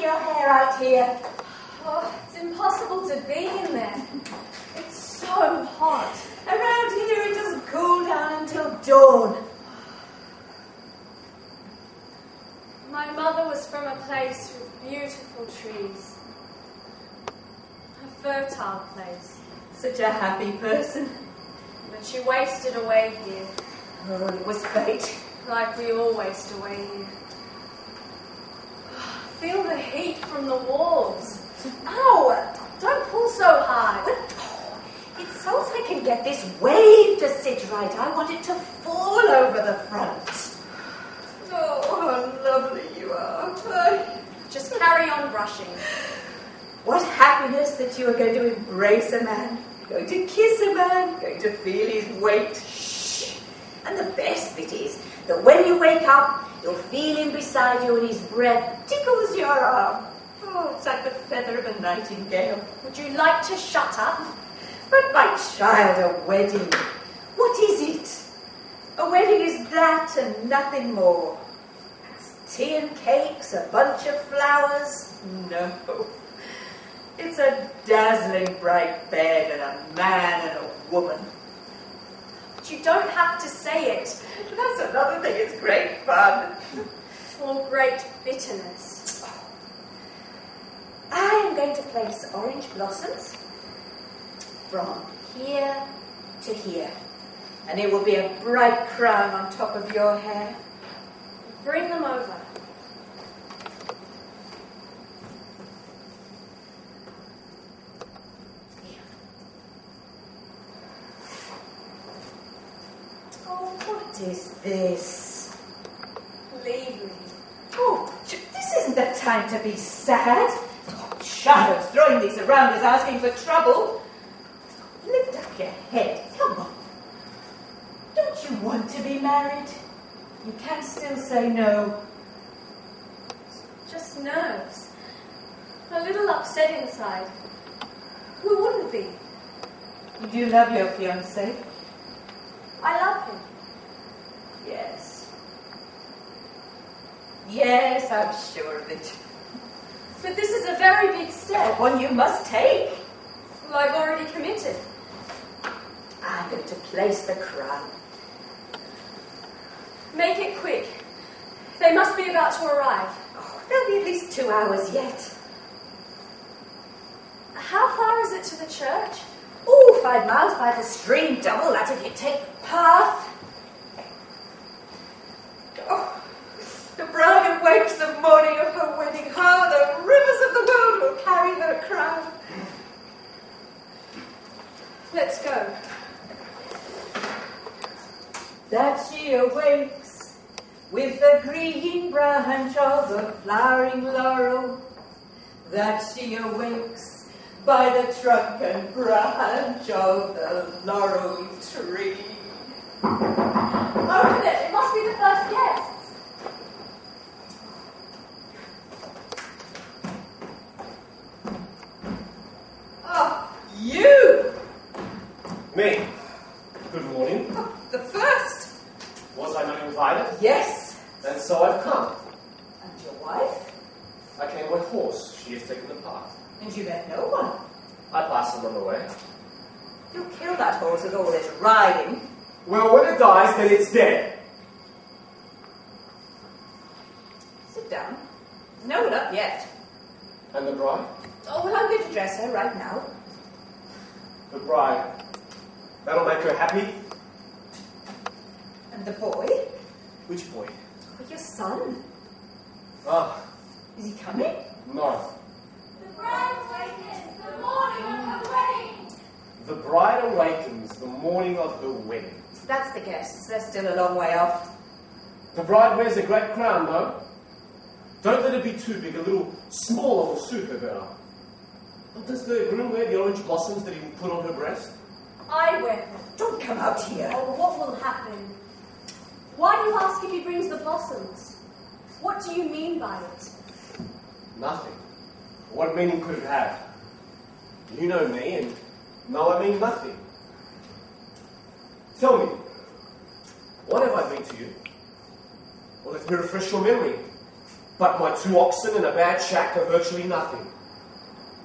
your hair out here? Oh, it's impossible to be in there. It's so hot. Around here it doesn't cool down until dawn. My mother was from a place with beautiful trees. A fertile place. Such a happy person. But she wasted away here, Oh, it was fate. like we all waste away here. Feel the heat from the walls. Ow! Don't pull so hard. Oh, it's so I can get this wave to sit right. I want it to fall over the front. Oh, how lovely you are. Just carry on brushing. What happiness that you are going to embrace a man, going to kiss a man, going to feel his weight. Shh. And the best bit is that when you wake up, you'll feel him beside you and his breath tickles your arm. Oh, it's like the feather of a nightingale. Would you like to shut up? But my child, a wedding. What is it? A wedding is that and nothing more. It's tea and cakes, a bunch of flowers. No. It's a dazzling bright bed and a man and a woman. But you don't have to say it. That's another thing, it's great fun. For great bitterness. I am going to place orange blossoms from here to here. And it will be a bright crown on top of your hair. Bring them over. Oh, what is this? Me. Oh, this isn't the time to be sad. Oh, Shadows throwing these around is asking for trouble. Lift up your head. Come on. Don't you want to be married? You can still say no. Just nerves. A little upset inside. Who wouldn't be? Do You do love your fiancé? I love him. Yes. Yes, I'm sure of it. But this is a very big step. One you must take. Well, I've already committed. I'm going to place the crown. Make it quick. They must be about to arrive. Oh, there'll be at least two hours yet. How far is it to the church? Oh, five miles by the stream, double that if you take path. Oh, the bride awakes the morning of her wedding. How the rivers of the world will carry her crown. Let's go. That she awakes with the green branch of the flowering laurel. That she awakes by the trunk and branch of the laurel tree. Oh, Open it. Must be the first guests. Oh, you! Me. Good morning. Oh, the first? Was I not invited? Yes. And so I've come. And your wife? I came by horse. She has taken the path. And you met no one. I passed along the way. You kill that horse with all this riding. Well, when it dies, then it's dead. Sit down. No, one up yet. And the bride? Oh, well, I'm going to dress her right now. The bride. That'll make her happy. And the boy? Which boy? Oh, your son. Ah, Is he coming? no. The bride awakens the morning of her wedding. The bride awakens the morning of her wedding. That's the guests. They're still a long way off. The bride wears a great crown, though. Don't let it be too big. A little smaller will suit her better. But does the groom wear the orange blossoms that he will put on her breast? I wear them. Don't come out here. Oh, what will happen? Why do you ask if he brings the blossoms? What do you mean by it? Nothing. What meaning could it have? You know me, and no, I mean nothing. Tell me, what have I been to you? Well, let me refresh your memory. But my two oxen and a bad shack are virtually nothing.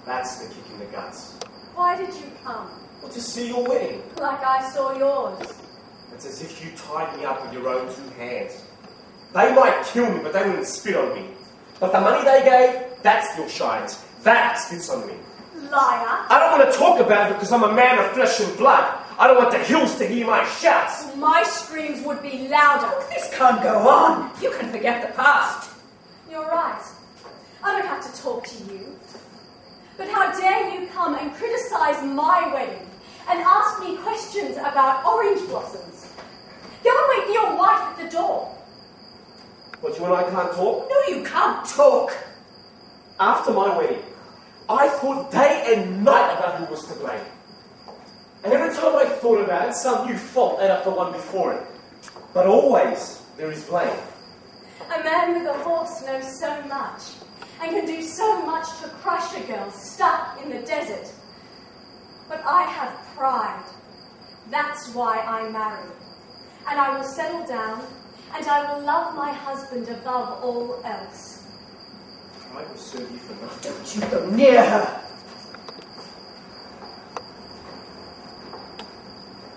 That's the kick in the guts. Why did you come? Well, to see your wedding. Like I saw yours. It's as if you tied me up with your own two hands. They might kill me, but they wouldn't spit on me. But the money they gave, that still shines. That spits on me. Liar. I don't want to talk about it because I'm a man of flesh and blood. I don't want the hills to hear my shouts. My screams would be louder. This can't go on. You can forget the past. You're right. I don't have to talk to you. But how dare you come and criticize my wedding and ask me questions about orange blossoms? Go and wait for your wife at the door. But you and I can't talk? No, you can't talk. After my wedding, I thought day and night about who was to blame. And every time I thought about it, some new fault led up the one before it. But always there is blame. A man with a horse knows so much and can do so much to crush a girl stuck in the desert. But I have pride. That's why I marry. And I will settle down and I will love my husband above all else. I will serve you for nothing. Don't you go near her.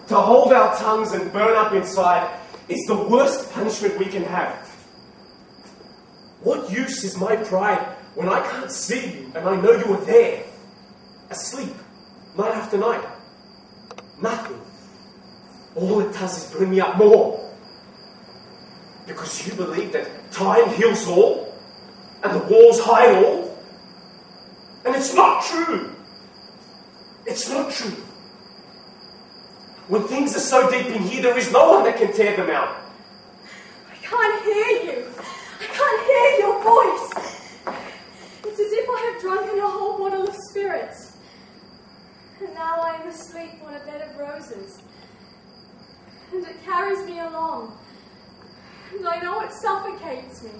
To hold our tongues and burn up inside is the worst punishment we can have. What use is my pride when I can't see you and I know you are there, asleep, night after night? Nothing. All it does is bring me up more. Because you believe that time heals all and the walls hide all. And it's not true. It's not true. When things are so deep in here, there is no one that can tear them out. I can't hear you. I can't hear your voice. It's as if I have drunken a whole bottle of spirits. And now I am asleep on a bed of roses. And it carries me along. And I know it suffocates me.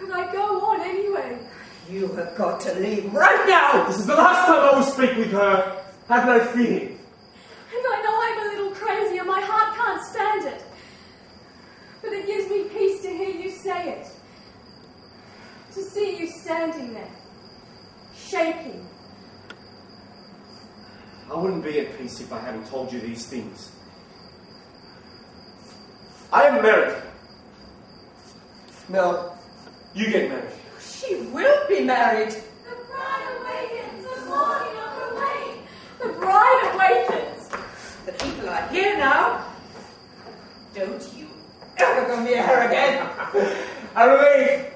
But I go on anyway. You have got to leave right now. This is the last time I will speak with her. Have no fear. And I know I'm a little crazy and my heart can't stand it. But it gives me peace to hear you say it. To see you standing there, shaking. I wouldn't be at peace if I hadn't told you these things. I am married. Now, you get married. She will be married. The bride awakens, the morning of her wedding. The bride awakens. The people are here now. Don't you ever go near her again. I relieve.